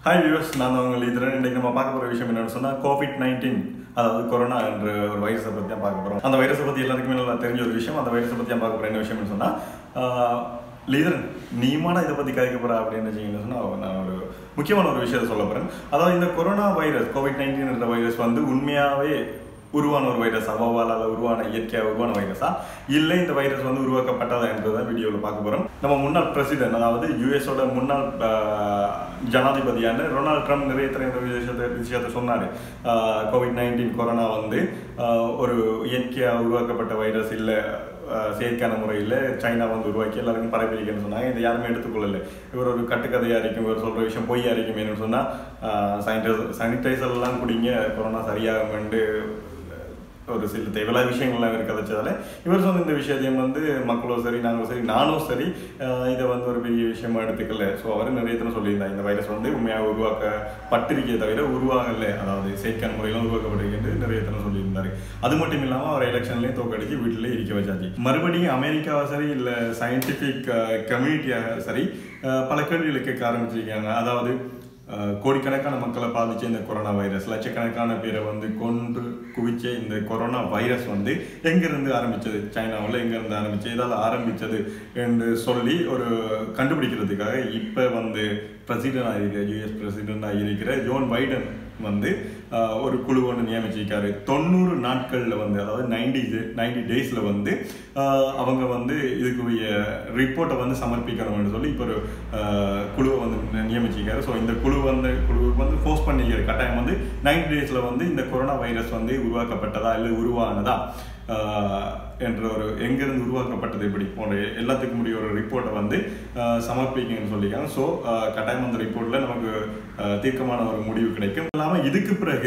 Hi use நான் உங்கள் இதரன் இன்றைக்கி நம்ம பார்க்க போகிற விஷயம் என்னென்னு சொன்னால் கோவிட் நைன்டீன் அதாவது கொரோனா என்ற ஒரு வைரஸை பற்றி தான் பார்க்க போகிறோம் அந்த வைரஸை பற்றி எல்லாருக்குமே நல்லா தெரிஞ்ச ஒரு விஷயம் அந்த வைரஸை பற்றி தான் பார்க்க போகிற என்ன விஷயம்னு சொன்னால் லீதரன் நீமான இதை பற்றி கதைக்க போகிறா அப்படின்னு வச்சிங்கன்னு சொன்னால் நான் ஒரு முக்கியமான ஒரு விஷயத்தை சொல்ல போகிறேன் அதாவது இந்த கொரோனா வைரஸ் கோவிட் நைன்டீன் என்ற வைரஸ் வந்து உண்மையாகவே உருவான ஒரு வைரஸ் அவ்வாவால் உருவான இயற்கையாக உருவான வைரஸா இல்லை இந்த வைரஸ் வந்து உருவாக்கப்பட்டதா என்பதை வீடியோவில் பார்க்க போகிறோம் நம்ம முன்னாள் பிரசிடென்ட் அதாவது யூஎஸோட முன்னாள் ஜனாதிபதியான ரொனால்ட் ட்ரம்ப் நிறைய தடவை இந்த விஷயத்தை விஷயத்தை சொன்னார். கோவிட் நைன்டீன் கொரோனா வந்து ஒரு இயற்கையாக உருவாக்கப்பட்ட வைரஸ் இல்லை செயற்கையான முறையில் சைனா வந்து உருவாக்கி எல்லாருக்கும் பரப்பியிருக்கேன்னு சொன்னாங்க. இதை யாருமே எடுத்துக்கொள்ளலை. இவர் ஒரு கட்டுக்கதையாக இருக்கும் இவர் சொல்கிற விஷயம் பொய்யா இருக்கும் என்னன்னு சொன்னால் சானிடைசர் சானிடைசர் எல்லாம் குடிங்க கொரோனா சரியாகும்னு ஒரு சில தேவையில்லாத விஷயங்கள்லாம் இருக்க வச்சதால இவர் சொன்ன இந்த விஷயத்தையும் வந்து மக்களும் சரி நாங்களும் சரி நானும் சரி இதை வந்து ஒரு பெரிய விஷயமா எடுத்துக்கல. ஸோ அவர் நிறைய தடவை சொல்லியிருந்தார். இந்த வைரஸ் வந்து உண்மையாக உருவாக்கப்பட்டிருக்கே தவிர உருவாகல. அதாவது செயற்கை முறையிலும் உருவாக்கப்பட்டிருக்கு நிறைய தடவை சொல்லியிருந்தார். அது மட்டும் இல்லாமல் அவர் எலெக்ஷன்லேயும் தோக்கடிச்சு வீட்டிலே இருக்க வச்சாச்சு. மறுபடியும் அமெரிக்காவை சரி இல்லை சயின்டிஃபிக் கம்யூனிட்டியாக சரி பல கேள்விகளை கேட்க ஆரம்பிச்சிருக்காங்க. அதாவது கோடிக்கணக்கான மக்களை பாதிச்ச இந்த கொரோனா வைரஸ் லட்சக்கணக்கான பேரை வந்து கொன்று குவிச்ச இந்த கொரோனா வைரஸ் வந்து எங்கிருந்து ஆரம்பிச்சது? சைனாவில் எங்கிருந்து ஆரம்பித்தது இதால் ஆரம்பிச்சது என்று சொல்லி ஒரு கண்டுபிடிக்கிறதுக்காக இப்போ வந்து பிரசிடென்ட் ஆகிருக்கிற யூஎஸ் பிரசிடென்ட் ஆகியிருக்கிற ஜோன் பைடன் வந்து ஒரு குழு ஒன்று நியமிச்சிருக்காரு. தொண்ணூறு நாட்களில் வந்து அதாவது நைன்டி நைன்டி டேஸில் வந்து அவங்க வந்து இதுக்குரிய ரிப்போர்ட்டை வந்து சமர்ப்பிக்கணும்னு சொல்லி இப்போ ஒரு குழுவை வந்து நியமிச்சிருக்காரு. ஸோ இந்த குழு வந்து குழுவுக்கு வந்து ஃபோர்ஸ் பண்ணிக்கிற கட்டாயம் வந்து நைன்டி டேஸில் வந்து இந்த கொரோனா வைரஸ் வந்து உருவாக்கப்பட்டதா இல்லை உருவானதா? என்ற ஒரு எங்கேருந்து உருவாக்கப்பட்டது இப்படி போன்ற எல்லாத்துக்கும் முடிய ஒரு ரிப்போர்ட்டை வந்து சமர்ப்பிக்கணும்னு சொல்லியிருக்காங்க. ஸோ கட்டாயம் அந்த ரிப்போர்ட்டில் நமக்கு தீர்க்கமான ஒரு முடிவு கிடைக்கும். இல்லாமல் இதுக்கு பிறகு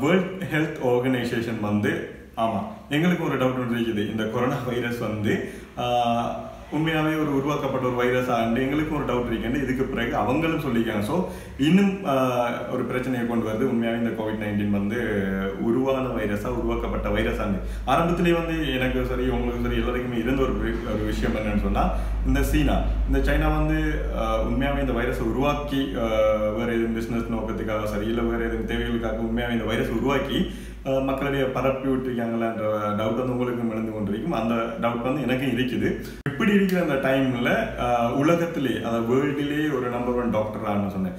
வேர்ல்ட் ஹெல்த் ஆர்கனைசேஷன் வந்து ஆமாம் எங்களுக்கு ஒரு டவுட் இருக்குது. இந்த கொரோனா வைரஸ் வந்து ஆஹ், உண்மையாகவே ஒரு உருவாக்கப்பட்ட ஒரு வைரஸா ஆண்டு எங்களுக்கும் ஒரு டவுட் இருக்கேன் இதுக்கு பிறகு அவங்களும் சொல்லியிருக்காங்க. ஸோ இன்னும் ஒரு பிரச்சனையை கொண்டு வருது. உண்மையாகவே இந்த கோவிட் நைன்டீன் வந்து உருவான வைரஸாக உருவாக்கப்பட்ட வைரஸ் ஆண்டு ஆரம்பத்திலே வந்து எனக்கு சரி உங்களுக்கு சரி எல்லாருக்குமே இருந்த ஒரு ஒரு விஷயம் என்னன்னு சொன்னால் இந்த சீனா. இந்த சைனா வந்து உண்மையாகவே இந்த வைரஸை உருவாக்கி ஆஹ், வேற எதுவும் பிஸ்னஸ் நோக்கத்துக்காக சரி இல்லை வேற எதுவும் தேவைகளுக்காக உண்மையாகவே இந்த வைரஸ் உருவாக்கி மக்களிடையே பரப்பி விட்டுருக்காங்களான்ற டவுட் வந்து உங்களுக்கு எழுந்து கொண்டிருக்கும். அந்த டவுட் வந்து எனக்கும் இருக்குது. இப்படி இருக்கிற அந்த டைம்ல உலகத்திலே அதாவது வேர்ல்டிலே ஒரு நம்பர் ஒன் டாக்டரான்னு சொன்னேன்.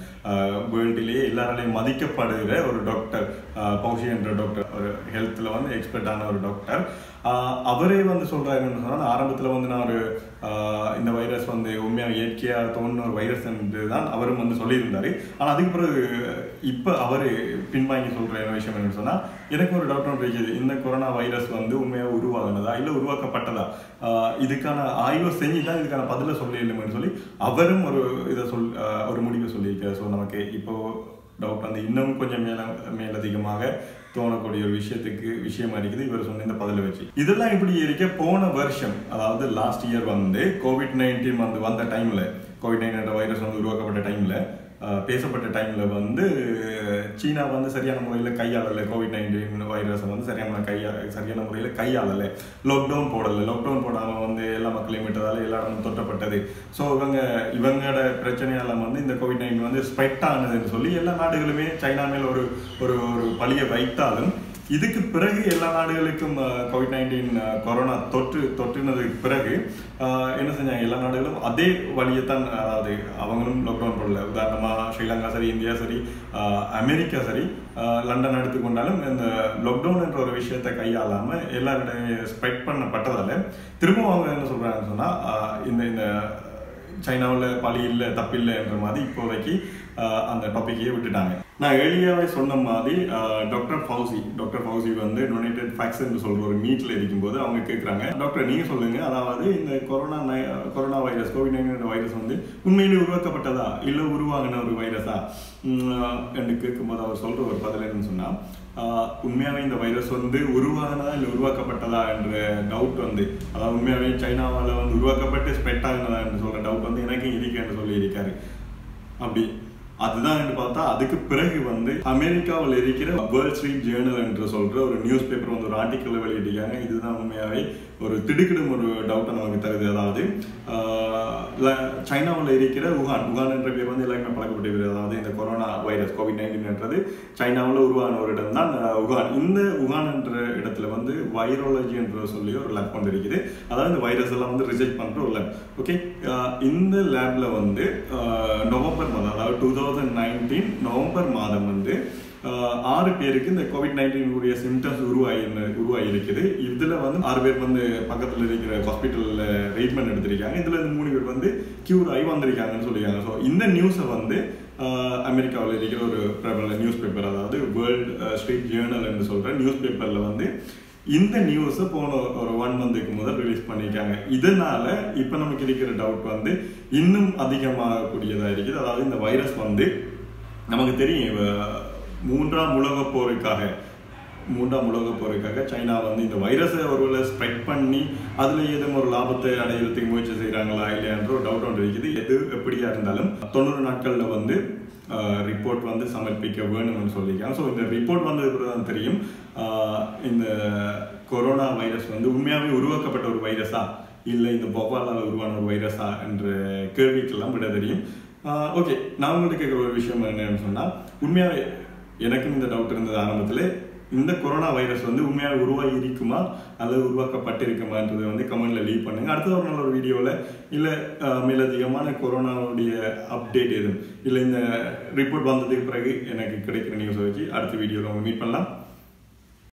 வேர்ல்டிலே எல்லாராலையும் மதிக்கப்படுகிற ஒரு டாக்டர் பௌஷி என்ற டாக்டர் ஒரு ஹெல்த்தில் வந்து எக்ஸ்பர்ட்டான ஒரு டாக்டர் அவரே வந்து சொல்கிறாருன்னு சொன்னால் ஆரம்பத்தில் வந்து நான் ஒரு இந்த வைரஸ் வந்து உண்மையாக இயற்கையாக தோணுன ஒரு வைரஸ் என்று தான் அவரும் வந்து சொல்லியிருந்தாரு. ஆனால் அதுக்கு பிறகு இப்போ அவர் பின்வாங்கி சொல்கிற விஷயம் என்னன்னு சொன்னால் எனக்கு ஒரு டாக்டர் பேசியது இந்த கொரோனா வைரஸ் வந்து உண்மையாக உருவாகினதா இல்லை உருவாக்கப்பட்டதா? இதுக்கான ஆய்வு செஞ்சு தான் இதுக்கான பதிலை சொல்லிடணும்னு சொல்லி அவரும் ஒரு இதை சொல் ஒரு முடிவை சொல்லியிருக்காரு. ஸோ நமக்கு இப்போ டவுட் வந்து இன்னும் கொஞ்சம் மேல மேலதிகமாக தோணக்கூடிய ஒரு விஷயத்துக்கு விஷயமா இருக்குது. இவர் சொன்ன இந்த பதில வச்சு. இதெல்லாம் இப்படி இருக்க போன வருஷம் அதாவது லாஸ்ட் இயர் வந்து கோவிட் நைன்டீன் வந்து வந்த டைம்ல கோவிட் நைன்டீன் வைரஸ் வந்து உருவாக்கப்பட்ட டைம்ல பேசப்பட்ட டைமில் வந்து சீனா வந்து சரியான முறையில் கையாளலை கோவிட் நைன்டீன் வைரஸை வந்து சரியான கையா சரியான முறையில் கையாளலை. லாக்டவுன் போடலை. லாக்டவுன் போடாமல் வந்து எல்லா மக்களையும் விட்டதால் எல்லா இடமும் தொட்டப்பட்டது. ஸோ இவங்க இவங்களோட பிரச்சனையால வந்து இந்த கோவிட் நைன்டீன் வந்து ஸ்ப்ரெட் ஆனதுன்னு சொல்லி எல்லா நாடுகளுமே சைனா மேல் ஒரு ஒரு ஒரு பழியை வைத்தாலும் இதுக்கு பிறகு எல்லா நாடுகளுக்கும் கோவிட் நைன்டீன் கொரோனா தொற்று தொற்றினதுக்கு பிறகு என்ன செஞ்சாங்க? எல்லா நாடுகளும் அதே வழியைத்தான் அதாவது அவங்களும் லாக்டவுன் போடல. உதாரணமாக ஸ்ரீலங்கா சரி இந்தியா சரி அமெரிக்கா சரி லண்டன் எடுத்துக்கொண்டாலும் இந்த லாக்டவுன் என்ற ஒரு விஷயத்தை கையாளாமல் எல்லாருடைய ஸ்ப்ரெட் பண்ணப்பட்டதால் திரும்பவும் அவங்க என்ன சொல்கிறாங்கன்னு சொன்னால் இந்த இந்த சைனாவில் பழி இல்லை தப்பில்லை என்ற மாதிரி இப்போதைக்கு அந்த டாப்பிக்கையே விட்டுட்டாங்க. நான் ஏர்லியாவே சொன்ன மாதிரி டாக்டர் ஃபவுசி டாக்டர் ஃபவுசி வந்து டொனேட்டட் ஃபேக்ஸ் என்று சொல்கிற ஒரு மீட்டில் இருக்கும்போது அவங்க கேட்குறாங்க டாக்டர் நீங்கள் சொல்லுங்கள் அதாவது இந்த கொரோனா நை- corona virus covid nineteen virus வந்து உண்மையிலே உருவாக்கப்பட்டதா? இல்லை உருவாகின ஒரு வைரஸா? என்று கேட்கும்போது அவர் சொல்கிற ஒரு பதில் என்னன்னு சொன்னால் உண்மையாகவே இந்த வைரஸ் வந்து உருவாகினதா இல்லை உருவாக்கப்பட்டதா? என்ற டவுட் வந்து அதாவது உண்மையாகவே சைனாவால் வந்து உருவாக்கப்பட்டு ஸ்ப்ரெட் ஆகினதா என்று சொல்கிற டவுட் வந்து எனக்கும் இருக்கேன் என்று சொல்லியிருக்காரு. அப்படி அதுதான் என்று பார்த்தா அதுக்கு பிறகு வந்து அமெரிக்காவில் இருக்கிற வேர்ல்ட் ஸ்ட்ரீட் ஜேர்னல் என்று சொல்ற ஒரு நியூஸ் பேப்பர் வந்து ஒரு ஆர்டிக்கல் வெளியிட்டிருக்காங்க. இதுதான் உண்மையாவே ஒரு திடுக்கிடும் ஒரு டவுட்டை நமக்கு தருது. அதாவது சைனாவில் இருக்கிற உஹான் உஹான் என்ற பேர் வந்து எல்லாருமே பழக்கப்பட்டிருக்கிறது. அதாவது இந்த கொரோனா வைரஸ் கோவிட் நைன்டீன்ன்றது சைனாவில் உருவான ஒரு இடம் தான் உகான் இந்த உஹான் என்ற இடத்துல வந்து வைரோலஜி என்ற சொல்லி ஒரு லேப் வந்து இருக்குது அதாவது இந்த வைரஸ் எல்லாம் வந்து ரிசர்ச் பண்ணுற ஒரு லேப் ஓகே இந்த லேப்ல வந்து நவம்பர் மாதம் அதாவது டூ தௌசண்ட் நைன்டீன் நவம்பர் மாதம் வந்து ஆறு பேருக்கு இந்த கோவிட் நைன்டீனுடைய சிம்டம்ஸ் உருவாகி உருவாகி இருக்குது இதுல வந்து ஆறு பேர் வந்து பக்கத்துல இருக்கிற ஹாஸ்பிட்டல்ல ட்ரீட்மெண்ட் எடுத்திருக்காங்க. இதுல இருந்து மூணு பேர் வந்து கியூர் ஆகி வந்திருக்காங்கன்னு சொல்லியிருக்காங்க. ஸோ இந்த நியூஸை வந்து அமெரிக்காவில் இருக்கிற ஒரு பிரபல நியூஸ் பேப்பர் அதாவது வேர்ல்ட் ஸ்ட்ரீட் ஜேர்னல் என்று சொல்ற நியூஸ் பேப்பர்ல வந்து இந்த நியூஸை போன ஒரு ஒன் மந்த்துக்கு முதல் ரிலீஸ் பண்ணியிருக்காங்க. இதனால இப்போ நமக்கு இருக்கிற டவுட் வந்து இன்னும் அதிகமாகக்கூடியதாக இருக்குது. அதாவது இந்த வைரஸ் வந்து நமக்கு தெரியும் மூன்றாம் உலகப் போருக்காக மூன்றாம் உலகப் போருக்காக சைனா வந்து இந்த வைரஸை ஒருவேளை ஸ்ப்ரெட் பண்ணி அதில் ஏதும் ஒரு லாபத்தை அடையிறதுக்கு முயற்சி செய்கிறாங்களா இல்லையான்ற ஒரு டவுட் ஒன்று இருக்குது. எது எப்படியா இருந்தாலும் தொண்ணூறு நாட்களில் வந்து ரிப்போர்ட் வந்து சமர்ப்பிக்க வேணும்னு சொல்லியிருக்காங்க. ஸோ இந்த ரிப்போர்ட் வந்ததுக்கு தான் தெரியும். இந்த கொரோனா வைரஸ் வந்து உண்மையாகவே உருவாக்கப்பட்ட ஒரு வைரஸா இல்லை இந்த போபாலால் உருவான ஒரு வைரஸா என்ற கேள்விக்கெல்லாம் விட தெரியும் ஓகே நான் உங்களுக்கு கேட்குற ஒரு விஷயம் என்னன்னு சொன்னால் உண்மையாகவே எனக்கும் இந்த டவுட் இருந்தது ஆரம்பத்தில். இந்த கொரோனா வைரஸ் வந்து உண்மையாக உருவாகி இருக்குமா அல்லது உருவாக்கப்பட்டிருக்குமான்றதை வந்து கமெண்டில் லீவ் பண்ணுங்க. அடுத்த ஒரு நல்ல ஒரு வீடியோவில் இல்லை மேலதிகமான கொரோனாவுடைய அப்டேட் எதுவும் இல்லை இந்த ரிப்போர்ட் வந்ததுக்கு பிறகு எனக்கு கிடைக்கிற நியூஸை வச்சு அடுத்த வீடியோவில் மீட் பண்ணலாம்.